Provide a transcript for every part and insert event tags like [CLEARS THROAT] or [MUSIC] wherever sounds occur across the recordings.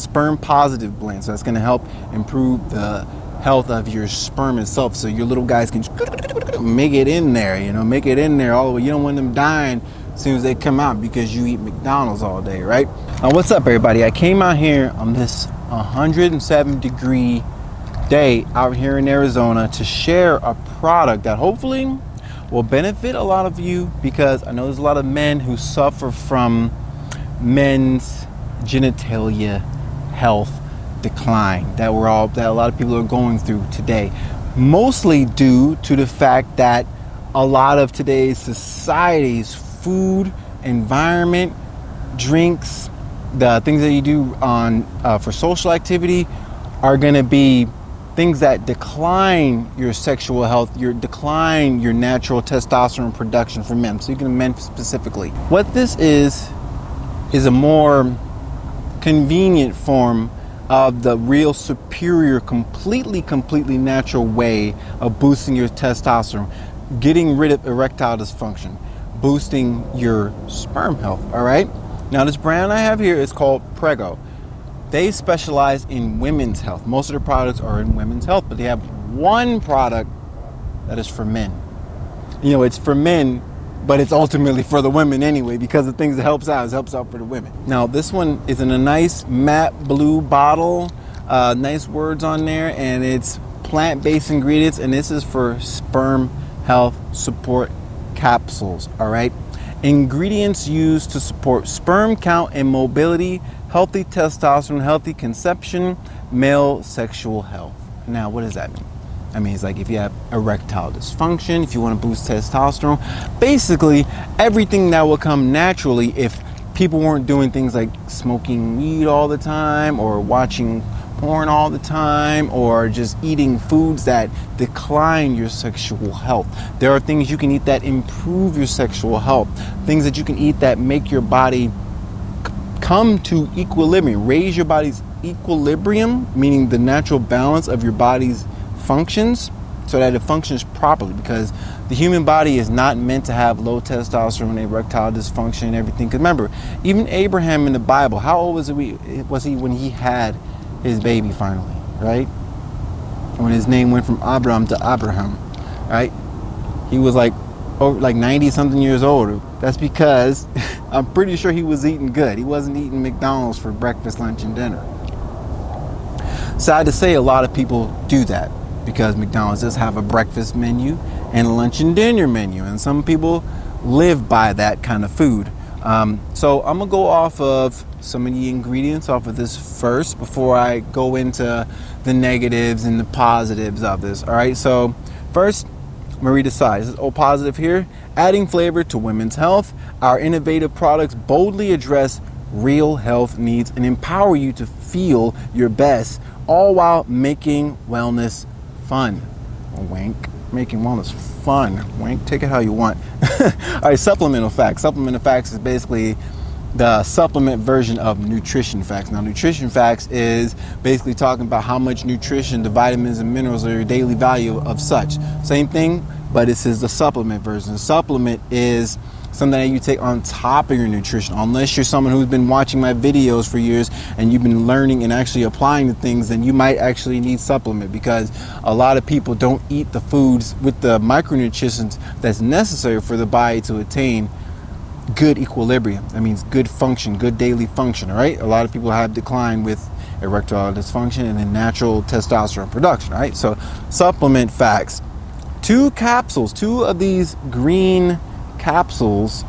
sperm positive blend. So that's going to help improve the health of your sperm itself. So your little guys can make it in there, you know, make it in there all the way. You don't want them dying as soon as they come out because you eat McDonald's all day, right? Now, what's up, everybody? I came out here on this 107 degree day out here in Arizona to share a product that hopefully will benefit a lot of you because I know there's a lot of men who suffer from men's genitalia health decline that we're all that a lot of people are going through today mostly due to the fact that a lot of today's society's food environment drinks the things that you do on uh, for social activity are going to be things that decline your sexual health, your decline your natural testosterone production for men. So you can men specifically. What this is is a more convenient form of the real superior, completely, completely natural way of boosting your testosterone, getting rid of erectile dysfunction, boosting your sperm health. All right. Now this brand I have here is called Preggo. They specialize in women's health. Most of their products are in women's health, but they have one product that is for men. You know, it's for men, but it's ultimately for the women anyway, because the things that helps out is helps out for the women. Now, this one is in a nice matte blue bottle, uh, nice words on there, and it's plant-based ingredients, and this is for sperm health support capsules. All right. Ingredients used to support sperm count and mobility, healthy testosterone, healthy conception, male sexual health. Now, what does that mean? I mean, it's like if you have erectile dysfunction, if you want to boost testosterone, basically everything that will come naturally if people weren't doing things like smoking weed all the time or watching porn all the time or just eating foods that decline your sexual health. There are things you can eat that improve your sexual health, things that you can eat that make your body come to equilibrium, raise your body's equilibrium, meaning the natural balance of your body's functions so that it functions properly because the human body is not meant to have low testosterone, erectile dysfunction, and everything. Because remember, even Abraham in the Bible, how old was he, was he when he had his baby finally, right? When his name went from Abram to Abraham, right? He was like over like 90 something years old. That's because [LAUGHS] I'm pretty sure he was eating good. He wasn't eating McDonald's for breakfast, lunch, and dinner. Sad to say, a lot of people do that because McDonald's does have a breakfast menu and lunch and dinner menu, and some people live by that kind of food. Um, so I'm gonna go off of some of the ingredients off of this first before I go into the negatives and the positives of this. All right, so first, Marie decides. This is O positive here. Adding flavor to women's health. Our innovative products boldly address real health needs and empower you to feel your best, all while making wellness fun. Wink. Making wellness fun. Wink. Take it how you want. [LAUGHS] all right, supplemental facts. Supplemental facts is basically the supplement version of nutrition facts. Now, nutrition facts is basically talking about how much nutrition, the vitamins and minerals, are your daily value of such. Same thing, but this is the supplement version. Supplement is something that you take on top of your nutrition. Unless you're someone who's been watching my videos for years and you've been learning and actually applying the things, then you might actually need supplement because a lot of people don't eat the foods with the micronutrients that's necessary for the body to attain good equilibrium. That means good function, good daily function, all right? A lot of people have decline with erectile dysfunction and then natural testosterone production, right? So supplement facts. Two capsules, two of these green capsules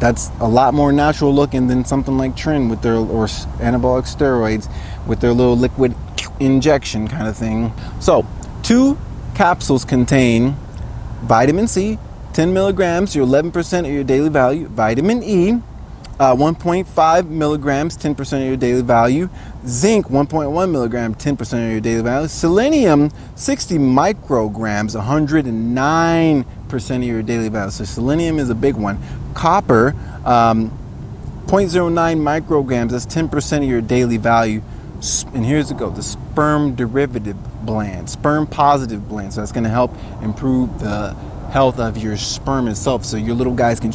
that's a lot more natural looking than something like Tren with their or anabolic steroids with their little liquid injection kind of thing. So, two capsules contain vitamin C, 10 milligrams, your 11% of your daily value, vitamin E, uh, 1.5 milligrams, 10% of your daily value. Zinc, 1.1 milligram, 10% of your daily value. Selenium, 60 micrograms, 109% of your daily value. So selenium is a big one. Copper, um, 0.09 micrograms, that's 10% of your daily value. And here's the go the sperm derivative blend, sperm positive blend. So that's going to help improve the health of your sperm itself so your little guys can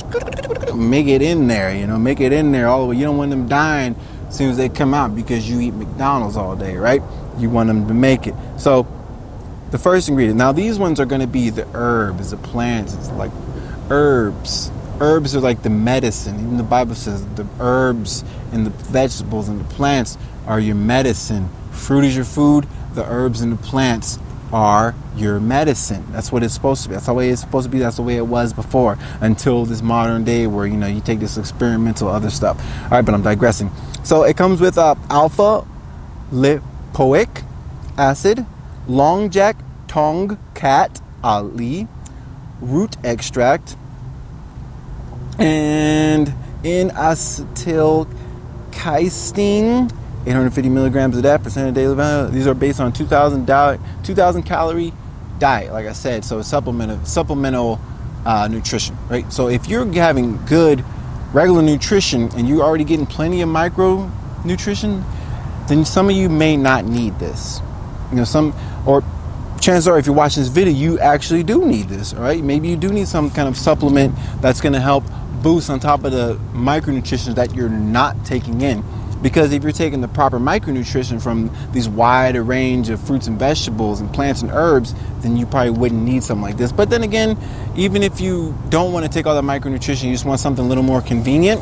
make it in there you know make it in there all the way you don't want them dying as soon as they come out because you eat McDonald's all day, right? You want them to make it. So the first ingredient. Now these ones are going to be the herbs, the plants. It's like herbs. Herbs are like the medicine. Even the Bible says the herbs and the vegetables and the plants are your medicine. Fruit is your food. The herbs and the plants are your medicine. That's what it's supposed to be. That's the way it's supposed to be. That's the way it was before until this modern day where you know you take this experimental other stuff. All right, but I'm digressing. So it comes with uh, alpha lipoic acid, long jack tong cat ali, root extract, and in acetyl casein 850 milligrams of that percent of daily value. These are based on 2,000 2,000 calorie diet, like I said. So a supplemental supplemental uh, nutrition, right? So if you're having good regular nutrition and you're already getting plenty of micro nutrition, then some of you may not need this. You know, some or chances are if you're watching this video, you actually do need this, all right? Maybe you do need some kind of supplement that's going to help boost on top of the micronutrition that you're not taking in because if you're taking the proper micronutrition from these wide range of fruits and vegetables and plants and herbs, then you probably wouldn't need something like this. But then again, even if you don't want to take all the micronutrition, you just want something a little more convenient,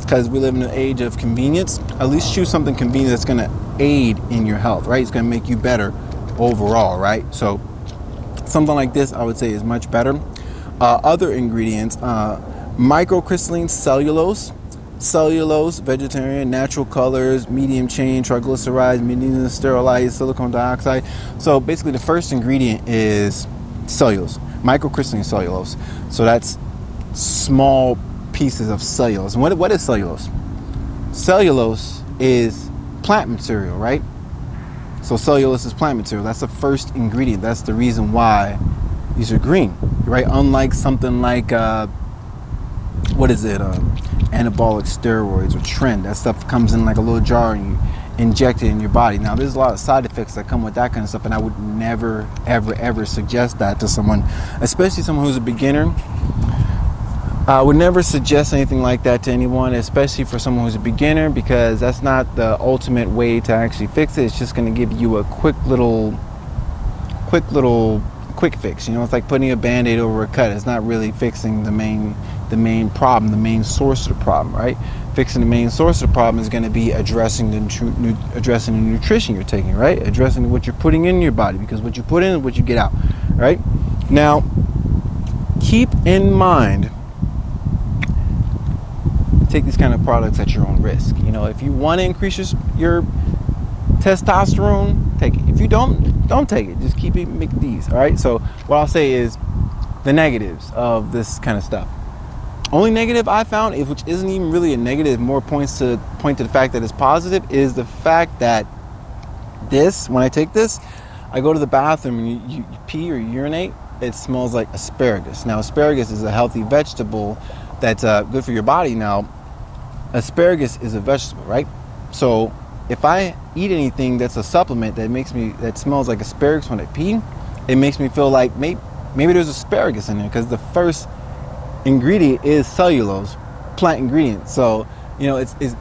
because we live in an age of convenience, at least choose something convenient that's going to aid in your health, right? It's going to make you better overall, right? So something like this, I would say, is much better. Uh, other ingredients, uh, microcrystalline cellulose cellulose, vegetarian, natural colors, medium chain, triglycerides, magnesium stearate, silicon dioxide. So basically, the first ingredient is cellulose, microcrystalline cellulose. So that's small pieces of cellulose. And what, what is cellulose? Cellulose is plant material, right? So cellulose is plant material. That's the first ingredient. That's the reason why these are green, right? Unlike something like uh, what is it? Um, anabolic steroids or Tren. That stuff comes in like a little jar and you inject it in your body. Now, there's a lot of side effects that come with that kind of stuff, and I would never, ever, ever suggest that to someone, especially someone who's a beginner. I would never suggest anything like that to anyone, especially for someone who's a beginner, because that's not the ultimate way to actually fix it. It's just going to give you a quick little, quick little, quick fix. You know, it's like putting a band-aid over a cut. It's not really fixing the main the main problem, the main source of the problem, right? Fixing the main source of the problem is going to be addressing the addressing the nutrition you're taking, right? Addressing what you're putting in your body because what you put in is what you get out, right? Now, keep in mind take these kind of products at your own risk. You know, if you want to increase your, your testosterone, take it. If you don't, don't take it. Just keep it make these. All right. So what I'll say is the negatives of this kind of stuff. Only negative I found, which isn't even really a negative, more points to point to the fact that it's positive, is the fact that this, when I take this, I go to the bathroom and you, you pee or urinate, it smells like asparagus. Now, asparagus is a healthy vegetable that's uh, good for your body. Now, asparagus is a vegetable, right? So, if I eat anything that's a supplement that makes me that smells like asparagus when I pee, it makes me feel like maybe maybe there's asparagus in there because the first ingredient is cellulose, plant ingredient. So, you know, it's, it's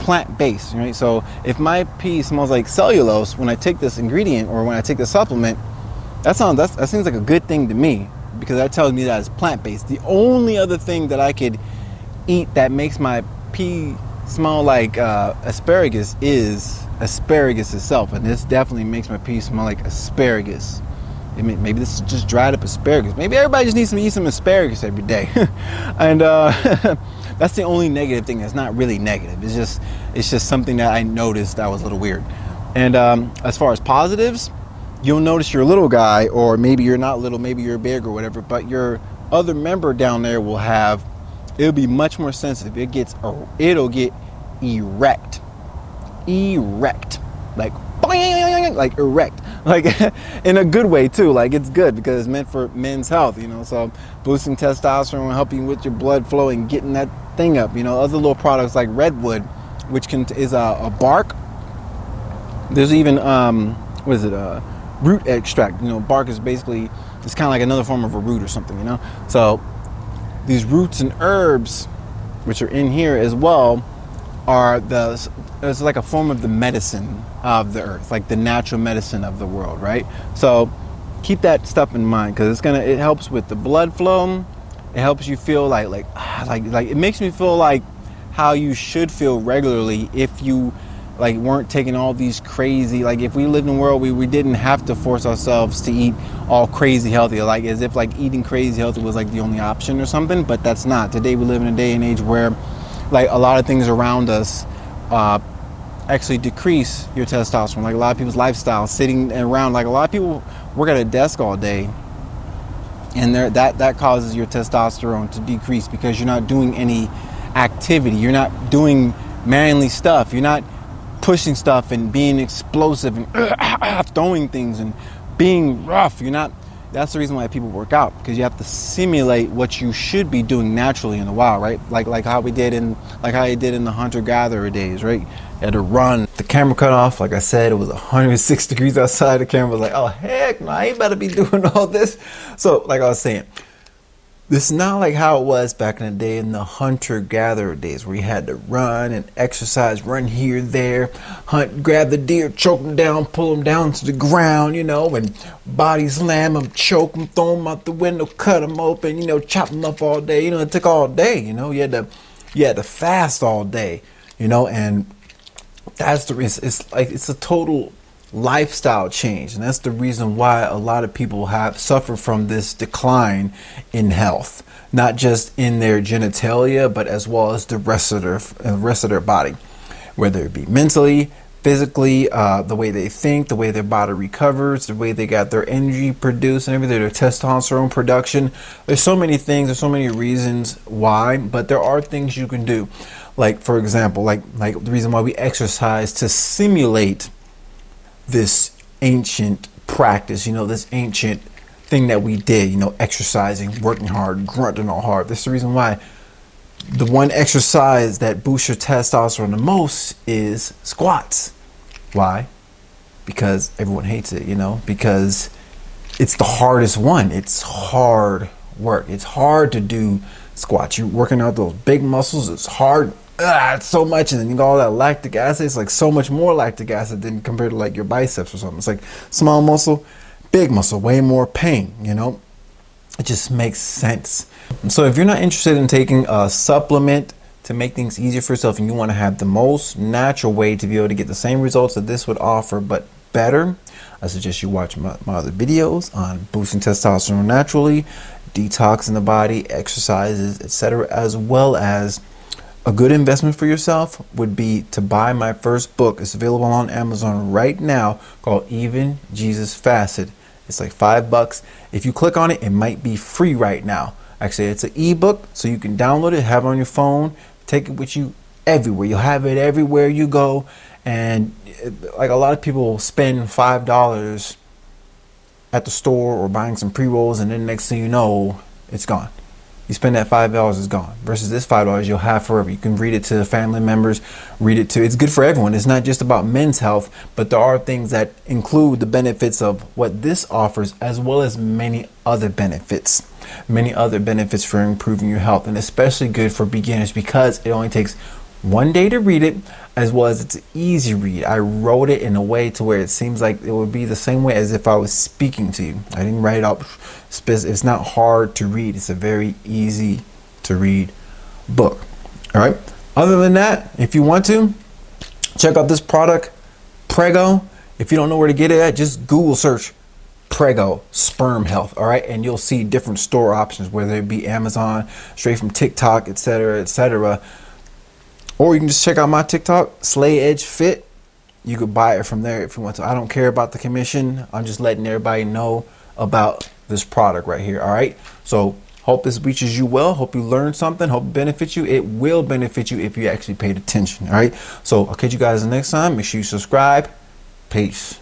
plant based, right? So if my pee smells like cellulose when I take this ingredient or when I take the supplement, that sounds that seems like a good thing to me because that tells me that it's plant based. The only other thing that I could eat that makes my pee smell like uh, asparagus is asparagus itself, and this definitely makes my pee smell like asparagus I mean, maybe this is just dried up asparagus. Maybe everybody just needs to eat some asparagus every day. [LAUGHS] and uh, [LAUGHS] that's the only negative thing that's not really negative. It's just it's just something that I noticed that was a little weird. And um, as far as positives, you'll notice your little guy, or maybe you're not little, maybe you're big or whatever, but your other member down there will have it'll be much more sensitive. It gets it'll get erect. Erect. Like like erect. [LAUGHS] Like in a good way too. Like it's good because it's meant for men's health you know? So boosting testosterone helping with your blood flow and getting that thing up you know? Other little products like redwood which can is a, a bark. There's even um what is it? Uh root extract. You know bark is basically it's kind of like another form of a root or something you know? So these roots and herbs which are in here as well are the it's like a form of the medicine of the earth, like the natural medicine of the world, right? So keep that stuff in mind because it's gonna it helps with the blood flow. It helps you feel like like ah, like like it makes me feel like how you should feel regularly if you like weren't taking all these crazy like if we lived in a world we, we didn't have to force ourselves to eat all crazy healthy like as if like eating crazy healthy was like the only option or something but that's not. Today we live in a day and age where like a lot of things around us uh, actually decrease your testosterone. Like a lot of people's lifestyle sitting around like a lot of people work at a desk all day and there that that causes your testosterone to decrease because you're not doing any activity. You're not doing manly stuff. You're not pushing stuff and being explosive and [CLEARS THROAT] throwing things and being rough. You're not. That's the reason why people work out because you have to simulate what you should be doing naturally in the wild, right? Like like how we did in like how you did in the hunter gatherer days, right? You had to run. The camera cut off. Like I said, it was 106 degrees outside. The camera was like, oh heck, no, I ain't better be [LAUGHS] doing all this. So like I was saying, this is not like how it was back in the day in the hunter gatherer days where you had to run and exercise, run here, there, hunt, grab the deer, choke them down, pull them down to the ground, you know, and body slam them, choke them, throw them out the window, cut them open, you know, chop them up all day. You know, it took all day, you know, you had to, you had to fast all day, you know, and that's the reason. It's like, it's a total lifestyle change. And that's the reason why a lot of people have suffered from this decline in health not just in their genitalia but as well as the rest of their uh, rest of their body. Whether it be mentally physically uh, the way they think the way their body recovers the way they got their energy produced and everything their testosterone production. There's so many things there's so many reasons why but there are things you can do. Like for example like like the reason why we exercise to simulate this ancient practice, you know, this ancient thing that we did, you know, exercising, working hard, grunting all hard. That's the reason why the one exercise that boosts your testosterone the most is squats. Why? Because everyone hates it, you know, because it's the hardest one. It's hard work. It's hard to do squats. You're working out those big muscles. It's hard ah, it's so much, and then you got all that lactic acid. It's like so much more lactic acid than compared to like your biceps or something. It's like small muscle, big muscle, way more pain. You know, it just makes sense. So if you're not interested in taking a supplement to make things easier for yourself, and you want to have the most natural way to be able to get the same results that this would offer, but better, I suggest you watch my, my other videos on boosting testosterone naturally, detoxing the body, exercises, etc., as well as a good investment for yourself would be to buy my first book. It's available on Amazon right now called Even Jesus Fasted. It's like five bucks. If you click on it, it might be free right now. Actually, it's an ebook, so you can download it, have it on your phone, take it with you everywhere. You'll have it everywhere you go. And uh, like a lot of people spend five dollars at the store or buying some pre rolls, and then next thing you know, it's gone you spend that five dollars is gone. Versus this five dollars you'll have forever. You can read it to family members read it to it's good for everyone. It's not just about men's health but there are things that include the benefits of what this offers as well as many other benefits. Many other benefits for improving your health and especially good for beginners because it only takes one day to read it as well as it's an easy read. I wrote it in a way to where it seems like it would be the same way as if i was speaking to you. I didn't write it up it's not hard to read. It's a very easy to read book. All right? Other than that if you want to check out this product Preggo. If you don't know where to get it at just google search Preggo sperm health all right? And you'll see different store options whether it be amazon straight from tiktok etc etc or you can just check out my TikTok, Slay Edge Fit. You could buy it from there if you want to. I don't care about the commission. I'm just letting everybody know about this product right here. All right. So hope this reaches you well. Hope you learned something. Hope it benefits you. It will benefit you if you actually paid attention. All right. So I'll catch you guys next time. Make sure you subscribe. Peace.